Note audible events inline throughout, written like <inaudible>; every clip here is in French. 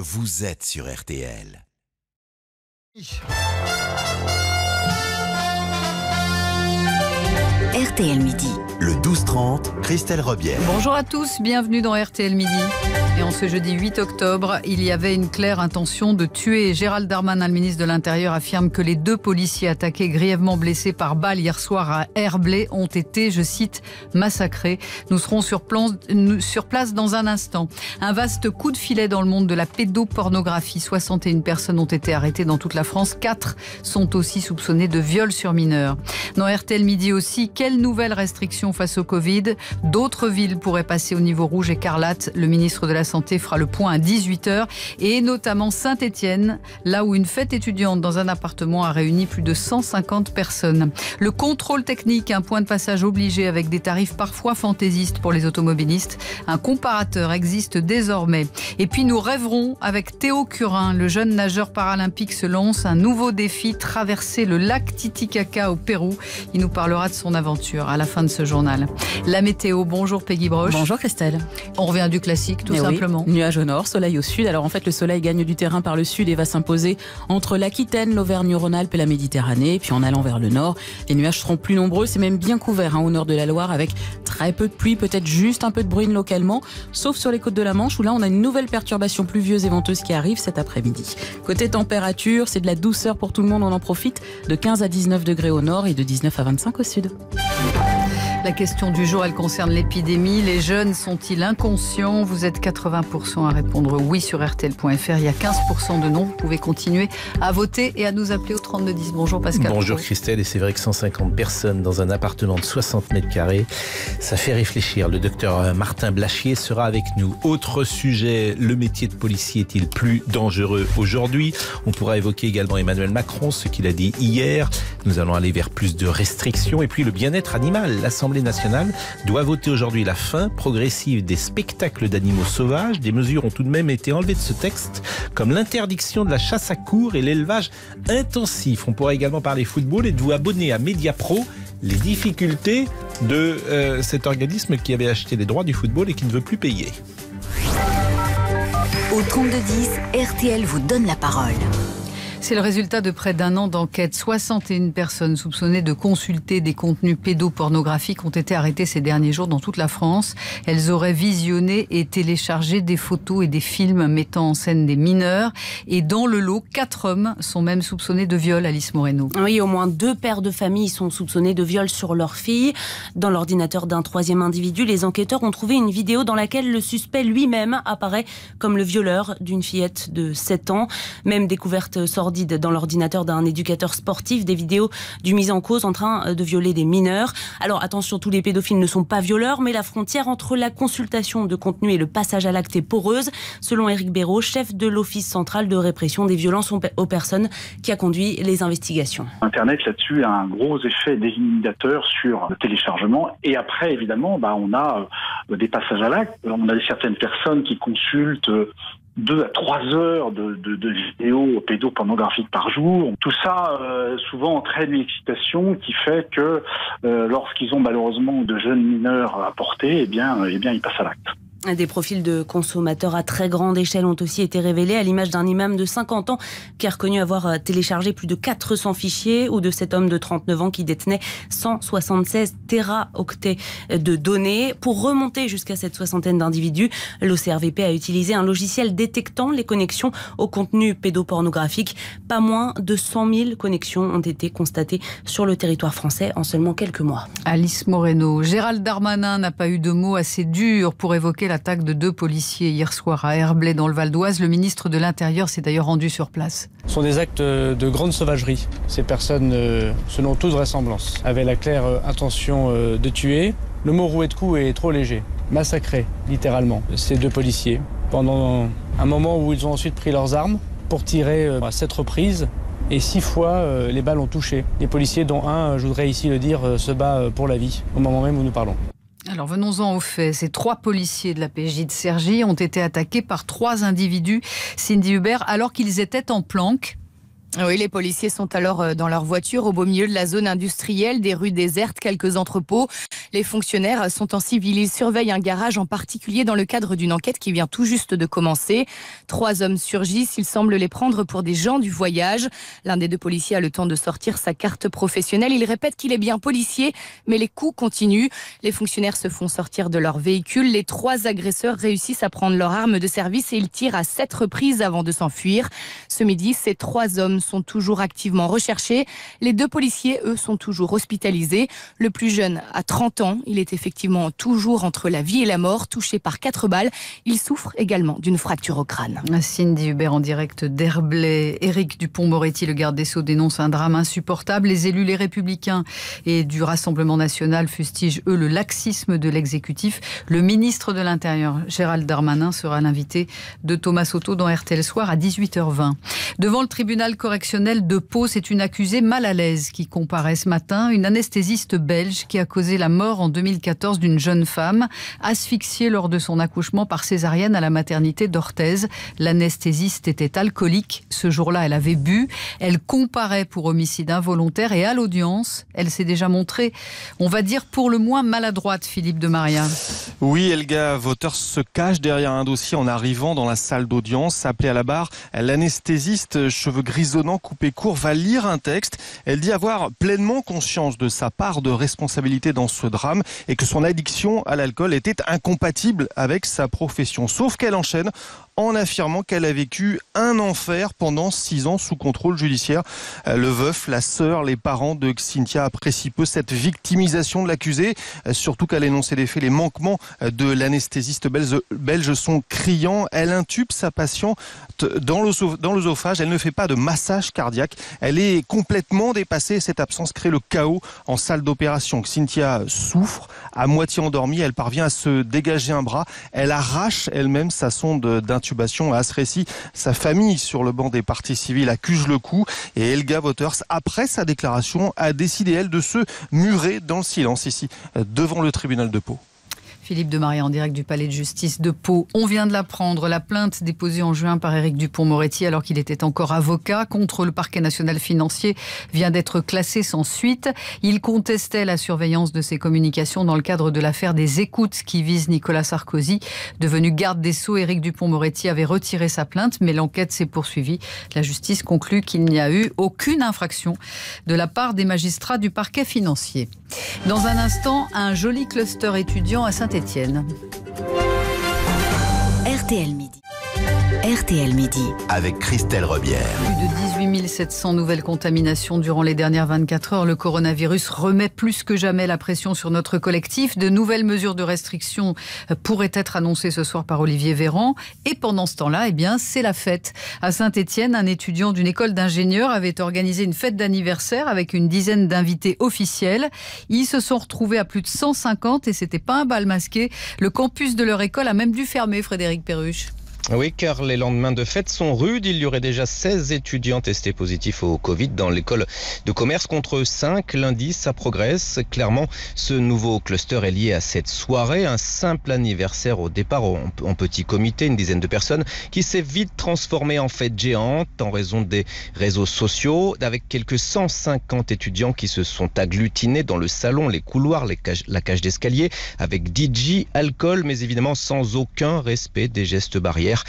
vous êtes sur RTL. RTL Midi. Le 12-30, Christelle Robière. Bonjour à tous, bienvenue dans RTL Midi. Et en ce jeudi 8 octobre, il y avait une claire intention de tuer. Gérald Darmanin, le ministre de l'Intérieur, affirme que les deux policiers attaqués grièvement blessés par balle hier soir à Herblay ont été, je cite, massacrés. Nous serons sur, sur place dans un instant. Un vaste coup de filet dans le monde de la pédopornographie. 61 personnes ont été arrêtées dans toute la France. 4 sont aussi soupçonnées de viol sur mineurs. Dans RTL Midi aussi, quelles nouvelles restrictions face au Covid D'autres villes pourraient passer au niveau rouge écarlate. Le ministre de la Santé fera le point à 18h et notamment Saint-Étienne, là où une fête étudiante dans un appartement a réuni plus de 150 personnes. Le contrôle technique, un point de passage obligé avec des tarifs parfois fantaisistes pour les automobilistes. Un comparateur existe désormais. Et puis nous rêverons avec Théo Curin, le jeune nageur paralympique se lance un nouveau défi, traverser le lac Titicaca au Pérou. Il nous parlera de son aventure à la fin de ce journal. La météo, bonjour Peggy Broche. Bonjour Christelle. On revient du classique tout Mais oui, simplement. nuage au nord, soleil au sud. Alors en fait, le soleil gagne du terrain par le sud et va s'imposer entre l'Aquitaine, l'Auvergne-Rhône-Alpes et la Méditerranée. Puis en allant vers le nord, les nuages seront plus nombreux. C'est même bien couvert hein, au nord de la Loire avec très peu de pluie, peut-être juste un peu de bruine localement, sauf sur les côtes de la Manche où là on a une nouvelle perturbation pluvieuse et venteuse qui arrive cet après-midi. Côté température, c'est de la douceur pour tout le monde, on en profite de 15 à 19 degrés au nord et de 19 à 25 au sud. La question du jour, elle concerne l'épidémie. Les jeunes sont-ils inconscients? Vous êtes 80% à répondre oui sur RTL.fr. Il y a 15% de non. Vous pouvez continuer à voter et à nous appeler 3210. Bonjour Pascal. Bonjour Christelle, et c'est vrai que 150 personnes dans un appartement de 60 mètres carrés, ça fait réfléchir. Le docteur Martin Blachier sera avec nous. Autre sujet, le métier de policier est-il plus dangereux aujourd'hui? On pourra évoquer également Emmanuel Macron, ce qu'il a dit hier. Nous allons aller vers plus de restrictions. Et puis le bien-être animal. L'Assemblée nationale doit voter aujourd'hui la fin progressive des spectacles d'animaux sauvages. Des mesures ont tout de même été enlevées de ce texte, comme l'interdiction de la chasse à cours et l'élevage intensif. On pourra également parler football et de vous abonner à Mediapro les difficultés de euh, cet organisme qui avait acheté les droits du football et qui ne veut plus payer. Au 3210, RTL vous donne la parole. C'est le résultat de près d'un an d'enquête. 61 personnes soupçonnées de consulter des contenus pédopornographiques ont été arrêtées ces derniers jours dans toute la France. Elles auraient visionné et téléchargé des photos et des films mettant en scène des mineurs. Et dans le lot, quatre hommes sont même soupçonnés de viol, Alice Moreno. Oui, au moins deux pères de famille sont soupçonnés de viol sur leur fille. Dans l'ordinateur d'un troisième individu, les enquêteurs ont trouvé une vidéo dans laquelle le suspect lui-même apparaît comme le violeur d'une fillette de 7 ans. Même découverte dans l'ordinateur d'un éducateur sportif, des vidéos du mis en cause en train de violer des mineurs. Alors attention, tous les pédophiles ne sont pas violeurs, mais la frontière entre la consultation de contenu et le passage à l'acte est poreuse, selon Éric Béraud, chef de l'Office central de répression des violences aux personnes, qui a conduit les investigations. Internet là-dessus a un gros effet délimitateur sur le téléchargement. Et après, évidemment, bah, on a euh, des passages à l'acte. On a certaines personnes qui consultent euh, deux à trois heures de, de, de vidéos pédopornographiques par jour. Tout ça, euh, souvent, entraîne une excitation qui fait que euh, lorsqu'ils ont malheureusement de jeunes mineurs à porter, eh bien, eh bien ils passent à l'acte. Des profils de consommateurs à très grande échelle ont aussi été révélés, à l'image d'un imam de 50 ans qui a reconnu avoir téléchargé plus de 400 fichiers, ou de cet homme de 39 ans qui détenait 176 téraoctets de données. Pour remonter jusqu'à cette soixantaine d'individus, l'OCRVP a utilisé un logiciel détectant les connexions au contenu pédopornographique. Pas moins de 100 000 connexions ont été constatées sur le territoire français en seulement quelques mois. Alice Moreno, Gérald Darmanin n'a pas eu de mots assez durs pour évoquer l'attaque de deux policiers hier soir à Herblay dans le Val d'Oise. Le ministre de l'Intérieur s'est d'ailleurs rendu sur place. Ce sont des actes de grande sauvagerie. Ces personnes, selon toute vraisemblance, avaient la claire intention de tuer. Le mot roué de coups est trop léger. Massacrer, littéralement, ces deux policiers pendant un moment où ils ont ensuite pris leurs armes pour tirer à sept reprises et six fois les balles ont touché. Les policiers, dont un, je voudrais ici le dire, se bat pour la vie au moment même où nous parlons. Alors venons-en aux faits. Ces trois policiers de la PJ de Cergy ont été attaqués par trois individus, Cindy Hubert, alors qu'ils étaient en planque Oui, les policiers sont alors euh, dans leur voiture au beau milieu de la zone industrielle, des rues désertes, quelques entrepôts. Les fonctionnaires sont en civil. Ils surveillent un garage en particulier dans le cadre d'une enquête qui vient tout juste de commencer. Trois hommes surgissent. Ils semblent les prendre pour des gens du voyage. L'un des deux policiers a le temps de sortir sa carte professionnelle. Il répète qu'il est bien policier, mais les coups continuent. Les fonctionnaires se font sortir de leur véhicule. Les trois agresseurs réussissent à prendre leur arme de service et ils tirent à sept reprises avant de s'enfuir. Ce midi, ces trois hommes sont toujours activement recherchés. Les deux policiers, eux, sont toujours hospitalisés. Le plus jeune a 30 ans. Il est effectivement toujours entre la vie et la mort, touché par quatre balles. Il souffre également d'une fracture au crâne. Cindy Hubert en direct d'Herblay. Éric Dupont-Moretti, le garde des Sceaux, dénonce un drame insupportable. Les élus, les républicains et du Rassemblement national fustigent, eux, le laxisme de l'exécutif. Le ministre de l'Intérieur, Gérald Darmanin, sera l'invité de Thomas Soto dans RTL Soir à 18h20. Devant le tribunal correctionnel de Pau, c'est une accusée mal à l'aise qui comparaît ce matin, une anesthésiste belge qui a causé la mort en 2014 d'une jeune femme asphyxiée lors de son accouchement par césarienne à la maternité d'Orthez. L'anesthésiste était alcoolique. Ce jour-là, elle avait bu. Elle comparaît pour homicide involontaire et à l'audience, elle s'est déjà montrée, on va dire pour le moins maladroite, Philippe de Maria. Oui, Elga Voters se cache derrière un dossier en arrivant dans la salle d'audience, appelée à la barre. L'anesthésiste, cheveux grisonnants, coupé court, va lire un texte. Elle dit avoir pleinement conscience de sa part de responsabilité dans ce drame et que son addiction à l'alcool était incompatible avec sa profession. Sauf qu'elle enchaîne en affirmant qu'elle a vécu un enfer pendant six ans sous contrôle judiciaire. Euh, le veuf, la sœur, les parents de Cynthia apprécient peu cette victimisation de l'accusé, euh, surtout qu'à l'énoncé des faits, les manquements euh, de l'anesthésiste belge sont criants. Elle intube sa patiente dans l'œsophage, elle ne fait pas de massage cardiaque, elle est complètement dépassée. Cette absence crée le chaos en salle d'opération. Cynthia souffre, à moitié endormie, elle parvient à se dégager un bras, elle arrache elle-même sa sonde à. Sa famille, sur le banc des partis civils, accuse le coup et Elga Waters, après sa déclaration, a décidé, elle, de se murer dans le silence ici, devant le tribunal de Pau. Philippe de Maria en direct du palais de justice de Pau. On vient de l'apprendre, la plainte déposée en juin par Éric Dupont-Moretti alors qu'il était encore avocat contre le parquet national financier vient d'être classée sans suite. Il contestait la surveillance de ses communications dans le cadre de l'affaire des écoutes qui vise Nicolas Sarkozy. Devenu garde des Sceaux, Éric Dupont-Moretti avait retiré sa plainte, mais l'enquête s'est poursuivie. La justice conclut qu'il n'y a eu aucune infraction de la part des magistrats du parquet financier. Dans un instant, un joli cluster étudiant à Saint-Étienne. RTL Midi. RTL Midi. Avec Christelle Robière. Plus de 18 700 nouvelles contaminations durant les dernières 24 heures. Le coronavirus remet plus que jamais la pression sur notre collectif. De nouvelles mesures de restriction pourraient être annoncées ce soir par Olivier Véran. Et pendant ce temps-là, eh bien, c'est la fête. À Saint-Étienne, un étudiant d'une école d'ingénieurs avait organisé une fête d'anniversaire avec une dizaine d'invités officiels. Ils se sont retrouvés à plus de 150 et c'était pas un bal masqué. Le campus de leur école a même dû fermer, Frédéric Perruche. Oui, car les lendemains de fête sont rudes. Il y aurait déjà 16 étudiants testés positifs au Covid dans l'école de commerce contre 5 lundi. Ça progresse. Clairement, ce nouveau cluster est lié à cette soirée. Un simple anniversaire au départ en petit comité, une dizaine de personnes, qui s'est vite transformé en fête géante en raison des réseaux sociaux, avec quelques 150 étudiants qui se sont agglutinés dans le salon, les couloirs, la cage d'escalier, avec DJ, alcool, mais évidemment sans aucun respect des gestes barrières.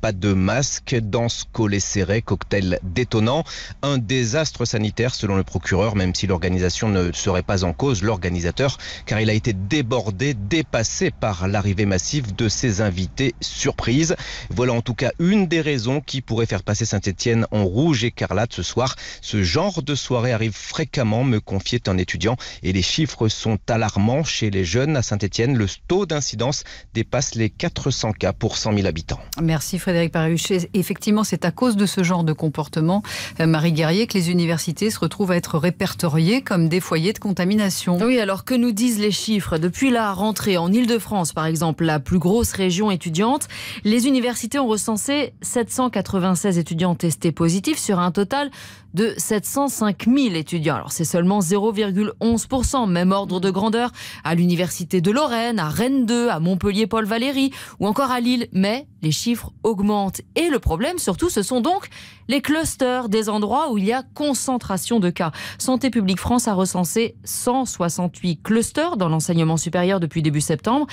Pas de masque, danse collée serrée, cocktail détonnant. Un désastre sanitaire selon le procureur, même si l'organisation ne serait pas en cause, l'organisateur, car il a été débordé, dépassé par l'arrivée massive de ses invités surprise. Voilà en tout cas une des raisons qui pourrait faire passer Saint-Etienne en rouge écarlate ce soir. Ce genre de soirée arrive fréquemment, me confiait un étudiant, et les chiffres sont alarmants chez les jeunes à Saint-Etienne. Le taux d'incidence dépasse les 400 cas pour 100 000 habitants. Merci Frédéric Paruchet. Effectivement, c'est à cause de ce genre de comportement, euh, Marie Guerrier, que les universités se retrouvent à être répertoriées comme des foyers de contamination. Oui, alors que nous disent les chiffres Depuis la rentrée en Ile-de-France, par exemple, la plus grosse région étudiante, les universités ont recensé 796 étudiants testés positifs sur un total de 705 000 étudiants. Alors c'est seulement 0,11%, même ordre de grandeur à l'université de Lorraine, à Rennes 2, à Montpellier Paul Valéry ou encore à Lille. Mais les chiffres augmentent. Et le problème, surtout, ce sont donc les clusters, des endroits où il y a concentration de cas. Santé publique France a recensé 168 clusters dans l'enseignement supérieur depuis début septembre.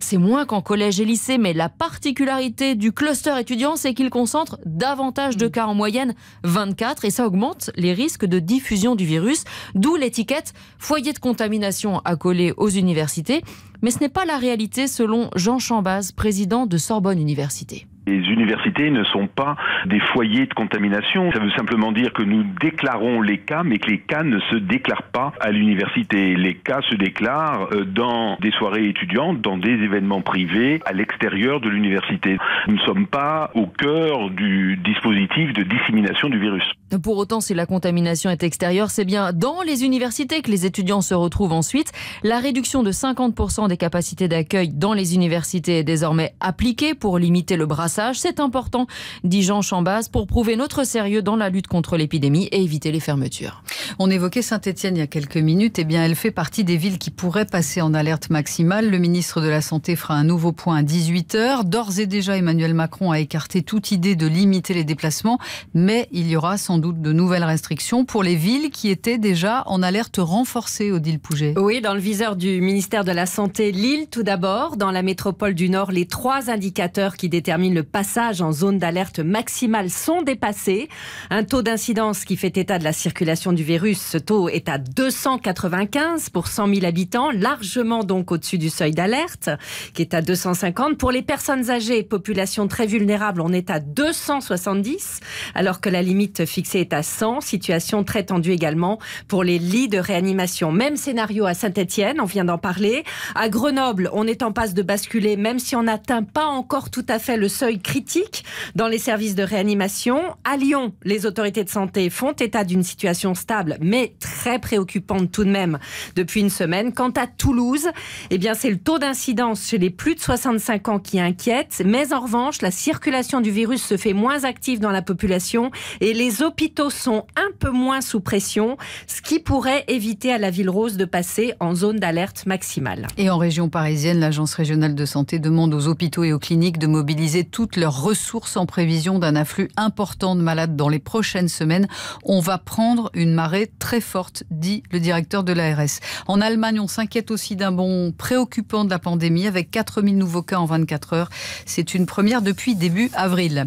C'est moins qu'en collège et lycée, mais la particularité du cluster étudiant, c'est qu'il concentre davantage de cas en moyenne, 24, et ça augmente les risques de diffusion du virus, d'où l'étiquette foyer de contamination accolée aux universités. Mais ce n'est pas la réalité selon Jean Chambaz, président de Sorbonne Université. Les universités ne sont pas des foyers de contamination. Ça veut simplement dire que nous déclarons les cas, mais que les cas ne se déclarent pas à l'université. Les cas se déclarent euh, dans des soirées étudiantes, dans des événements privés, à l'extérieur de l'université. Nous ne sommes pas au cœur du dispositif de dissémination du virus. Pour autant, si la contamination est extérieure, c'est bien dans les universités que les étudiants se retrouvent ensuite. La réduction de 50% des capacités d'accueil dans les universités est désormais appliquée pour limiter le brassage c'est important, dit Jean Chambaz, pour prouver notre sérieux dans la lutte contre l'épidémie et éviter les fermetures. On évoquait Saint-Etienne il y a quelques minutes. Eh bien, elle fait partie des villes qui pourraient passer en alerte maximale. Le ministre de la Santé fera un nouveau point à 18h. D'ores et déjà, Emmanuel Macron a écarté toute idée de limiter les déplacements, mais il y aura sans doute de nouvelles restrictions pour les villes qui étaient déjà en alerte renforcée, Odile Pouget. Oui, dans le viseur du ministère de la Santé, Lille tout d'abord. Dans la métropole du Nord, les trois indicateurs qui déterminent le passage en zone d'alerte maximale sont dépassés. Un taux d'incidence qui fait état de la circulation du virus, ce taux est à 295 pour 100 000 habitants, largement donc au-dessus du seuil d'alerte, qui est à 250. Pour les personnes âgées, population très vulnérable, on est à 270, alors que la limite fixée est à 100. Situation très tendue également pour les lits de réanimation. Même scénario à Saint-Etienne, on vient d'en parler. À Grenoble, on est en passe de basculer, même si on n'atteint pas encore tout à fait le seuil critique dans les services de réanimation. À Lyon, les autorités de santé font état d'une situation stable, mais très préoccupante tout de même depuis une semaine. Quant à Toulouse, eh bien, c'est le taux d'incidence chez les plus de 65 ans qui inquiète. Mais en revanche, la circulation du virus se fait moins active dans la population et les hôpitaux sont un peu moins sous pression, ce qui pourrait éviter à la ville rose de passer en zone d'alerte maximale. Et en région parisienne, l'Agence régionale de santé demande aux hôpitaux et aux cliniques de mobiliser tout leurs ressources en prévision d'un afflux important de malades dans les prochaines semaines. On va prendre une marée très forte, dit le directeur de l'ARS. En Allemagne, on s'inquiète aussi d'un bond préoccupant de la pandémie avec 4000 nouveaux cas en 24 heures. C'est une première depuis début avril.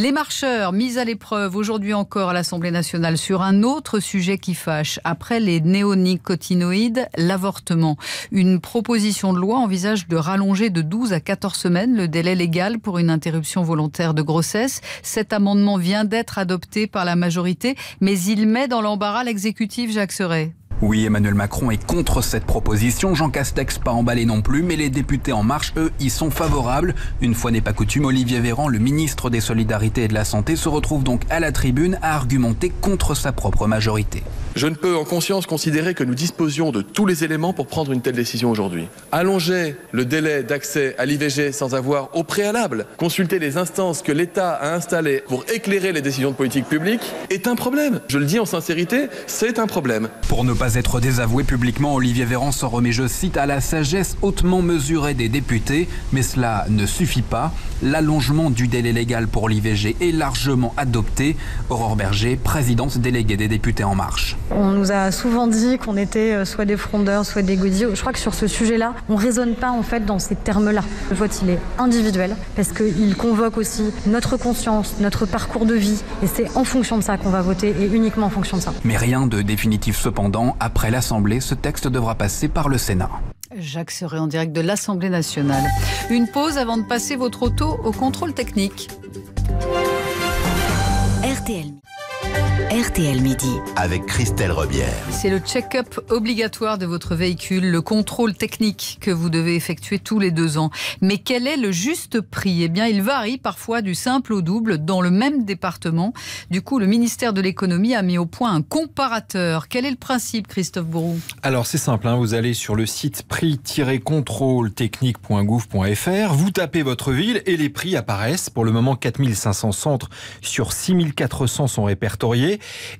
Les marcheurs mis à l'épreuve aujourd'hui encore à l'Assemblée nationale sur un autre sujet qui fâche. Après les néonicotinoïdes, l'avortement. Une proposition de loi envisage de rallonger de 12 à 14 semaines le délai légal pour une interruption volontaire de grossesse. Cet amendement vient d'être adopté par la majorité, mais il met dans l'embarras l'exécutif Jacques Serret. Oui, Emmanuel Macron est contre cette proposition. Jean Castex pas emballé non plus, mais les députés En Marche, eux, y sont favorables. Une fois n'est pas coutume, Olivier Véran, le ministre des Solidarités et de la Santé, se retrouve donc à la tribune à argumenter contre sa propre majorité. Je ne peux en conscience considérer que nous disposions de tous les éléments pour prendre une telle décision aujourd'hui. Allonger le délai d'accès à l'IVG sans avoir au préalable consulté les instances que l'État a installées pour éclairer les décisions de politique publique est un problème. Je le dis en sincérité, c'est un problème. Pour ne pas être désavoué publiquement, Olivier Véran s'en remet, je cite, à la sagesse hautement mesurée des députés. Mais cela ne suffit pas. L'allongement du délai légal pour l'IVG est largement adopté. Aurore Berger, présidente déléguée des députés En Marche. On nous a souvent dit qu'on était euh, soit des frondeurs, soit des godilles. Je crois que sur ce sujet-là, on ne raisonne pas en fait dans ces termes-là. Le vote, il est individuel parce qu'il convoque aussi notre conscience, notre parcours de vie. Et c'est en fonction de ça qu'on va voter et uniquement en fonction de ça. Mais rien de définitif cependant après l'Assemblée, ce texte devra passer par le Sénat. Jacques serait en direct de l'Assemblée nationale. Une pause avant de passer votre auto au contrôle technique. RTL. RTL Midi. Avec Christelle Robière. C'est le check-up obligatoire de votre véhicule, le contrôle technique que vous devez effectuer tous les deux ans. Mais quel est le juste prix? Eh bien, il varie parfois du simple au double dans le même département. Du coup, le ministère de l'économie a mis au point un comparateur. Quel est le principe, Christophe Bourou Alors, c'est simple. Hein. vous allez sur le site prix-contrôle-technique.gouv.fr, vous tapez votre ville et les prix apparaissent. Pour le moment, 4500 centres sur 6400 sont répertoriés.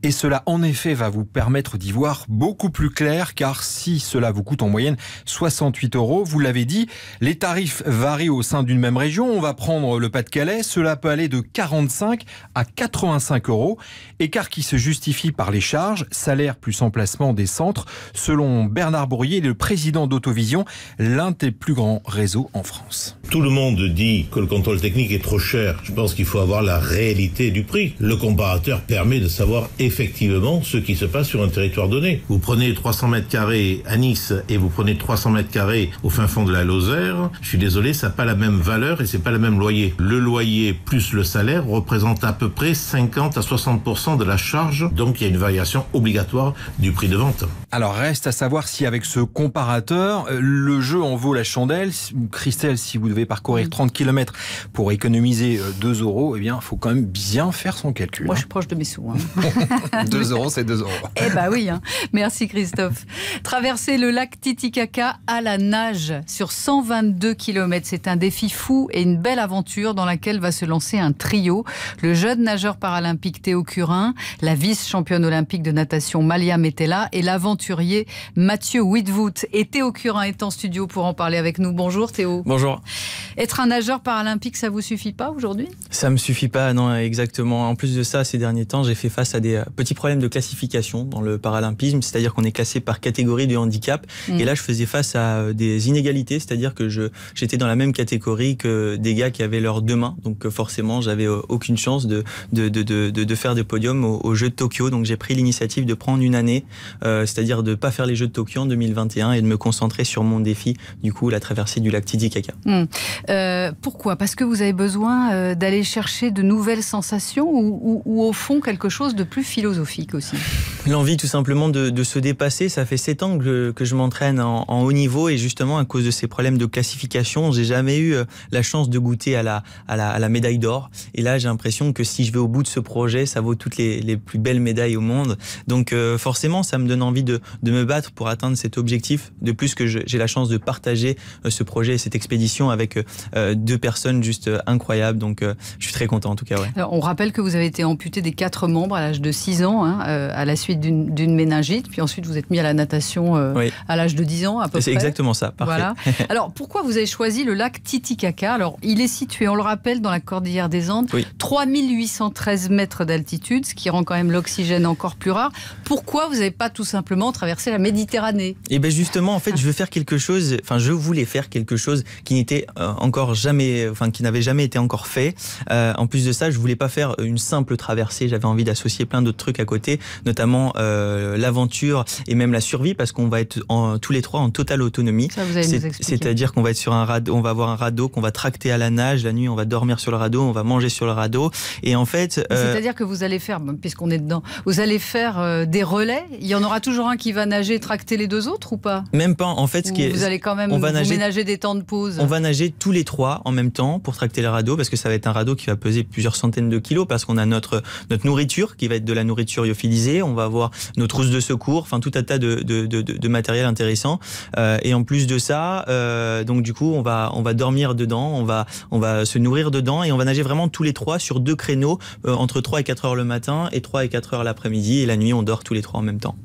Et cela, en effet, va vous permettre d'y voir beaucoup plus clair, car si cela vous coûte en moyenne 68 euros, vous l'avez dit, les tarifs varient au sein d'une même région. On va prendre le Pas-de-Calais, cela peut aller de 45 à 85 euros, écart qui se justifie par les charges, salaire plus emplacement des centres. Selon Bernard Bourrier, le président d'Autovision, l'un des plus grands réseaux en France. Tout le monde dit que le contrôle technique est trop cher. Je pense qu'il faut avoir la réalité du prix. Le comparateur permet de savoir effectivement ce qui se passe sur un territoire donné. Vous prenez 300 mètres carrés à Nice et vous prenez 300 mètres carrés au fin fond de la Lozère. Je suis désolé, ça n'a pas la même valeur et c'est pas le même loyer. Le loyer plus le salaire représente à peu près 50 à 60% de la charge. Donc il y a une variation obligatoire du prix de vente. Alors reste à savoir si avec ce comparateur, euh, le jeu en vaut la chandelle. Christelle, si vous devez parcourir 30 km pour économiser 2 euh, euros, eh bien, il faut quand même bien faire son calcul. Moi, hein. je suis proche de mes sous. Hein. <laughs> 2 euros, c'est 2 euros. Eh bah oui. Hein. Merci Christophe. Traverser le lac Titicaca à la nage sur 122 km, c'est un défi fou et une belle aventure dans laquelle va se lancer un trio. Le jeune nageur paralympique Théo Curin, la vice-championne olympique de natation Malia Metella et l'aventurier Mathieu Whitwood. Et Théo Curin est en studio pour en parler avec nous. Bonjour Théo. Bonjour. Être un nageur paralympique, ça vous suffit pas aujourd'hui? Ça me suffit pas, non, exactement. En plus de ça, ces derniers temps, j'ai fait face à des euh, petits problèmes de classification dans le paralympisme, c'est-à-dire qu'on est classé par catégorie de handicap. Mm. Et là, je faisais face à euh, des inégalités, c'est-à-dire que je j'étais dans la même catégorie que des gars qui avaient leurs deux mains. Donc euh, forcément, j'avais aucune chance de de, de, de, de- faire des podiums aux, aux Jeux de Tokyo. Donc j'ai pris l'initiative de prendre une année, euh, c'est-à-dire de pas faire les Jeux de Tokyo en 2021 et de me concentrer sur mon défi, du coup, la traversée du lac Titicaca. Euh, pourquoi? Parce que vous avez besoin d'aller chercher de nouvelles sensations ou, ou- ou au fond quelque chose de plus philosophique aussi L'envie tout simplement de, de se dépasser. Ça fait sept ans que, que je m'entraîne en, en haut niveau et justement à cause de ces problèmes de classification, j'ai jamais eu euh, la chance de goûter à la, à la, à la médaille d'or. Et là, j'ai l'impression que si je vais au bout de ce projet, ça vaut toutes les, les plus belles médailles au monde. Donc euh, forcément, ça me donne envie de, de me battre pour atteindre cet objectif. De plus que j'ai la chance de partager euh, ce projet et cette expédition avec euh, deux personnes juste incroyables. Donc euh, je suis très content en tout cas. Ouais. Alors, on rappelle que vous avez été amputé des quatre membres à l'âge de 6 ans, hein, euh, à la suite d'une méningite, puis ensuite vous êtes mis à la natation euh, Oui. à l'âge de 10 ans à peu près. C'est exactement ça. Parfait. Voilà. <laughs> Alors pourquoi vous avez choisi le lac Titicaca? Alors il est situé, on le rappelle, dans la cordillère des Andes, Oui. 3813 mètres d'altitude, ce qui rend quand même l'oxygène encore plus rare. Pourquoi vous n'avez pas tout simplement traversé la Méditerranée? Et ben justement, en fait, je veux faire quelque chose. Enfin, je voulais faire quelque chose qui n'était euh, encore jamais, enfin, qui n'avait jamais été encore fait. Euh, en plus de ça, je voulais pas faire une simple traversée. J'avais envie d'associer plein d'autres trucs à côté, notamment euh, l'aventure et même la survie, parce qu'on va être en- tous les trois en totale autonomie. C'est-à-dire qu'on va être sur un radeau, on va avoir un radeau qu'on va tracter à la nage. La nuit, on va dormir sur le radeau, on va manger sur le radeau. Et en fait, euh, C'est-à-dire que vous allez faire, puisqu'on est dedans, vous allez faire euh, des relais. Il y en aura toujours un qui va nager et tracter les deux autres ou pas? Même pas. En fait, ce qui est, Vous allez quand même on va nager ménager des temps de pause? On va nager tous les trois en même temps pour tracter le radeau parce que ça va être un radeau qui va peser plusieurs centaines de kilos parce qu'on a notre notre nourriture qui va être de la nourriture lyophilisée, on va avoir nos trousses de secours, enfin tout un tas de de, de, de- matériel intéressant. Euh, et en plus de ça, euh, donc du coup on va on va dormir dedans, on va on va se nourrir dedans et on va nager vraiment tous les trois sur deux créneaux euh, entre 3 et 4 heures le matin et 3 et 4 heures l'après-midi. Et la nuit on dort tous les trois en même temps.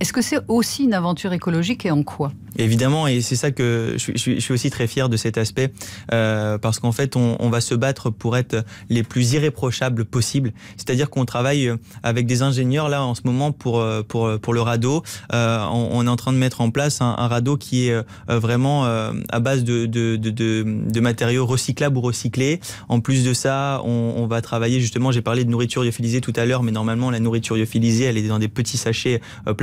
Est-ce que c'est aussi une aventure écologique et en quoi? Évidemment, et c'est ça que je, suis- aussi très fier de cet aspect, euh, parce qu'en fait, on, va se battre pour être les plus irréprochables possibles. C'est-à-dire qu'on travaille avec des ingénieurs là en ce moment pour euh, pour pour le radeau. Euh, on, est en train de mettre en place un, radeau qui est euh, vraiment euh, à base de de, matériaux recyclables ou recyclés. En plus de ça, on, on va travailler justement. J'ai parlé de nourriture lyophilisée tout à l'heure, mais normalement la nourriture lyophilisée, elle est dans des petits sachets euh,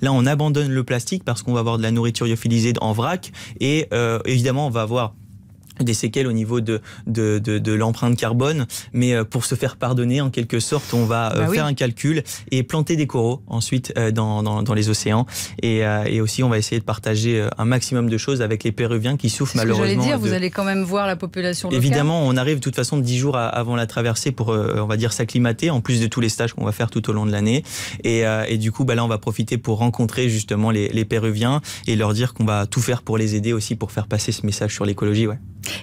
Là, on abandonne le plastique parce qu'on va avoir de la nourriture lyophilisée en vrac. Et euh, évidemment, on va avoir des séquelles au niveau de, de, de, de l'empreinte carbone, mais euh, pour se faire pardonner, en quelque sorte, on va euh, Bah oui. faire un calcul et planter des coraux ensuite euh, dans, dans, dans les océans. Et, et aussi, on va essayer de partager un maximum de choses avec les Péruviens qui souffrent que j'allais malheureusement. dire, vous allez quand même voir la population locale. Évidemment, on arrive de toute façon dix jours à- avant la traversée pour, on va dire, s'acclimater, en plus de tous les stages qu'on va faire tout au long de l'année. Et, et du coup, bah là, on va profiter pour rencontrer justement les, les Péruviens et leur dire qu'on va tout faire pour les aider aussi pour faire passer ce message sur l'écologie. Ouais.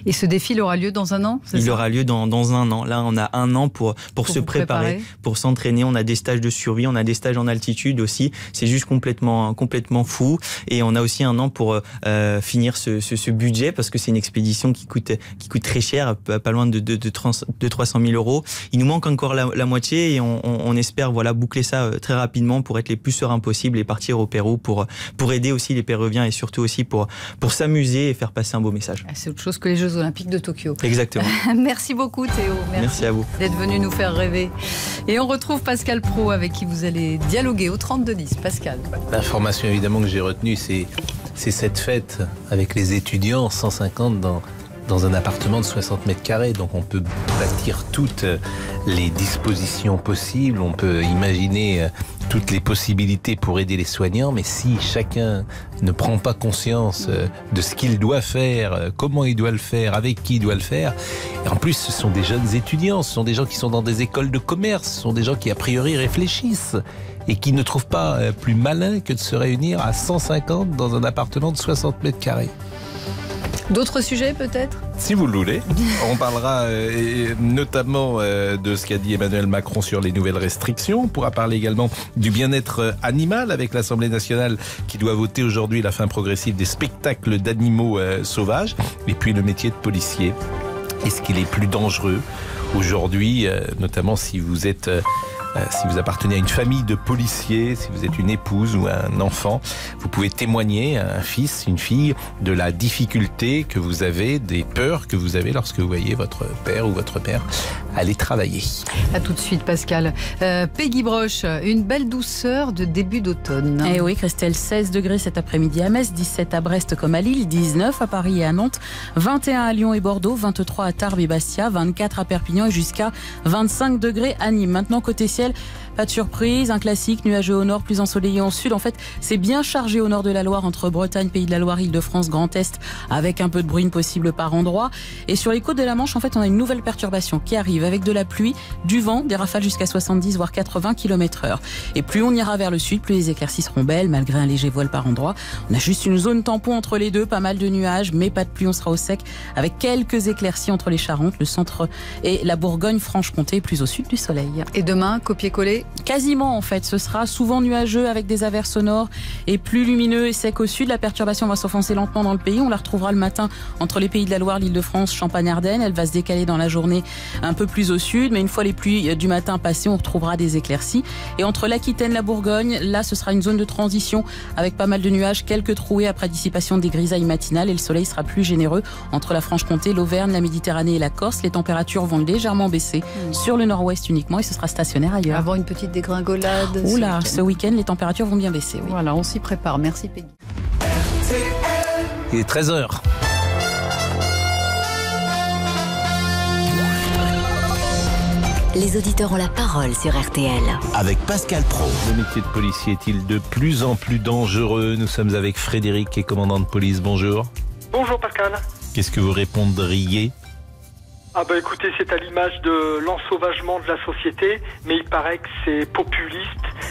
Et ce défi aura lieu dans un an Il aura lieu dans, dans, un an. Là, on a un an pour, pour, pour se préparer, préparer. pour s'entraîner. On a des stages de survie, on a des stages en altitude aussi. C'est juste complètement, complètement fou. Et on a aussi un an pour euh, finir ce, ce, ce, budget parce que c'est une expédition qui coûte, qui coûte très cher, pas loin de, de, de, 30, de 300 000 euros. Il nous manque encore la, la moitié et on, on, on, espère voilà, boucler ça euh, très rapidement pour être les plus sereins possible et partir au Pérou pour, pour aider aussi les Péruviens et surtout aussi pour, pour s'amuser et faire passer un beau message. C'est autre chose que les Jeux Olympiques de Tokyo. Exactement. <laughs> Merci beaucoup Théo. Merci, Merci à vous. D'être venu nous faire rêver. Et on retrouve Pascal Pro avec qui vous allez dialoguer au 3210. Pascal. L'information évidemment que j'ai retenue, c'est cette fête avec les étudiants, 150 dans, dans un appartement de 60 mètres carrés. Donc on peut bâtir toutes les dispositions possibles, on peut imaginer toutes les possibilités pour aider les soignants, mais si chacun ne prend pas conscience de ce qu'il doit faire, comment il doit le faire, avec qui il doit le faire, en plus ce sont des jeunes étudiants, ce sont des gens qui sont dans des écoles de commerce, ce sont des gens qui a priori réfléchissent et qui ne trouvent pas plus malin que de se réunir à 150 dans un appartement de 60 mètres carrés. D'autres sujets peut-être? Si vous le voulez. <laughs> On parlera euh, notamment euh, de ce qu'a dit Emmanuel Macron sur les nouvelles restrictions. On pourra parler également du bien-être animal avec l'Assemblée nationale qui doit voter aujourd'hui la fin progressive des spectacles d'animaux euh, sauvages. Et puis le métier de policier. Est-ce qu'il est plus dangereux aujourd'hui, notamment si vous êtes si vous appartenez à une famille de policiers, si vous êtes une épouse ou un enfant, vous pouvez témoigner à un fils, une fille, de la difficulté que vous avez, des peurs que vous avez lorsque vous voyez votre père ou votre mère aller travailler. À tout de suite, Pascal. Euh, Peggy Broche, une belle douceur de début d'automne. Eh oui, Christelle, 16 degrés cet après-midi à Metz, 17 à Brest comme à Lille, 19 à Paris et à Nantes, 21 à Lyon et Bordeaux, 23 à Tarbes et Bastia, 24 à Perpignan et jusqu'à 25 degrés à Nîmes. Maintenant, côté ciel, Israel pas de surprise, un classique nuageux au nord, plus ensoleillé au sud. En fait, c'est bien chargé au nord de la Loire, entre Bretagne, Pays de la Loire, Île-de-France, Grand Est, avec un peu de bruine possible par endroit. Et sur les côtes de la Manche, en fait, on a une nouvelle perturbation qui arrive avec de la pluie, du vent, des rafales jusqu'à 70 voire 80 km heure. Et plus on ira vers le sud, plus les éclaircies seront belles, malgré un léger voile par endroit. On a juste une zone tampon entre les deux, pas mal de nuages, mais pas de pluie, on sera au sec, avec quelques éclaircies entre les Charentes, le centre et la Bourgogne-Franche-Comté, plus au sud du soleil. Et demain, copier-coller Quasiment en fait, ce sera souvent nuageux avec des averses sonores et plus lumineux et sec au sud. La perturbation va s'enfoncer lentement dans le pays. On la retrouvera le matin entre les pays de la Loire, l'Île-de-France, Champagne-Ardenne. Elle va se décaler dans la journée un peu plus au sud, mais une fois les pluies du matin passées, on retrouvera des éclaircies. Et entre l'Aquitaine, la Bourgogne, là ce sera une zone de transition avec pas mal de nuages, quelques trouées après dissipation des grisailles matinales et le soleil sera plus généreux entre la Franche-Comté, l'Auvergne, la Méditerranée et la Corse. Les températures vont légèrement baisser mmh. sur le nord-ouest uniquement et ce sera stationnaire ailleurs. Avant une petite dégringolade Oula, ce week-end, week les températures vont bien baisser. Oui. Voilà, on s'y prépare. Merci Peggy. Il est 13h. Les auditeurs ont la parole sur RTL. Avec Pascal Pro. Le métier de policier est-il de plus en plus dangereux? Nous sommes avec Frédéric, qui est commandant de police. Bonjour. Bonjour Pascal. Qu'est-ce que vous répondriez ah bah écoutez, c'est à l'image de l'ensauvagement de la société, mais il paraît que c'est populiste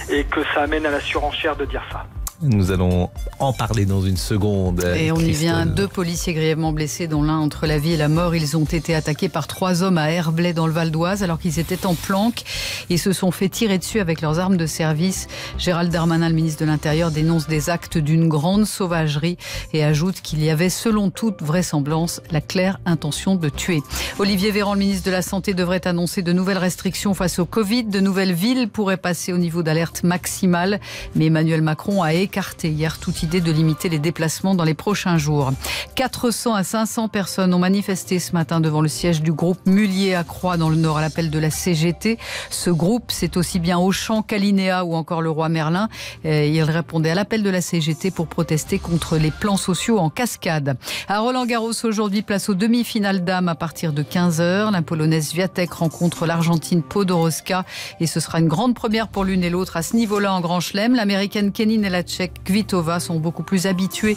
et que ça amène à la surenchère de dire ça. Nous allons en parler dans une seconde. Et on y vient. Deux policiers grièvement blessés, dont l'un entre la vie et la mort. Ils ont été attaqués par trois hommes à Herblay dans le Val d'Oise alors qu'ils étaient en planque et se sont fait tirer dessus avec leurs armes de service. Gérald Darmanin, le ministre de l'Intérieur, dénonce des actes d'une grande sauvagerie et ajoute qu'il y avait, selon toute vraisemblance, la claire intention de tuer. Olivier Véran, le ministre de la Santé, devrait annoncer de nouvelles restrictions face au Covid. De nouvelles villes pourraient passer au niveau d'alerte maximale. Mais Emmanuel Macron a écarté hier toute idée de limiter les déplacements dans les prochains jours. 400 à 500 personnes ont manifesté ce matin devant le siège du groupe Mullier à Croix dans le Nord à l'appel de la CGT. Ce groupe, c'est aussi bien Auchan, Calinéa ou encore le Roi Merlin. Il répondait à l'appel de la CGT pour protester contre les plans sociaux en cascade. À Roland Garros aujourd'hui, place aux demi-finales dames à partir de 15h. La polonaise Viatek rencontre l'Argentine Podoroska et ce sera une grande première pour l'une et l'autre à ce niveau-là en Grand Chelem. L'américaine Kenny Nelache Jacek, Kvitova sont beaucoup plus habitués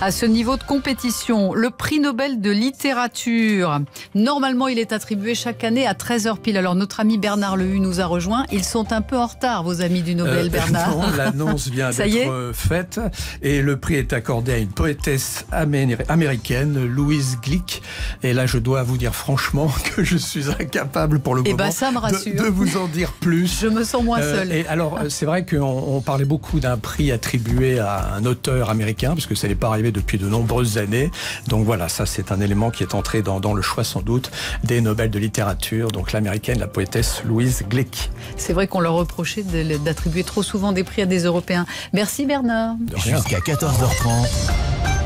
à ce niveau de compétition. Le prix Nobel de littérature, normalement, il est attribué chaque année à 13h pile. Alors, notre ami Bernard Lehu nous a rejoint. Ils sont un peu en retard, vos amis du Nobel, Euh, <laughs> Bernard. non, l'annonce vient d'être euh, faite et le prix est accordé à une poétesse amé- américaine, Louise Glick. Et là, je dois vous dire franchement <laughs> que je suis incapable pour le Eh moment ben, ça me de- rassure. De, vous en dire plus. <laughs> Je me sens moins Euh, seule. et alors, euh, c'est vrai qu'on on parlait beaucoup d'un prix attribué à un auteur américain, parce que ça n'est pas arrivé depuis de nombreuses années. Donc voilà, ça c'est un élément qui est entré dans, dans le choix sans doute des Nobel de littérature. Donc l'américaine, la poétesse Louise Glick. C'est vrai qu'on leur reprochait d'attribuer trop souvent des prix à des Européens. Merci Bernard. Jusqu'à 14h30.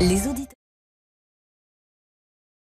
Les auditeurs